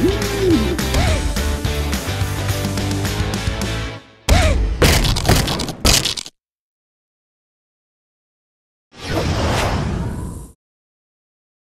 Woo!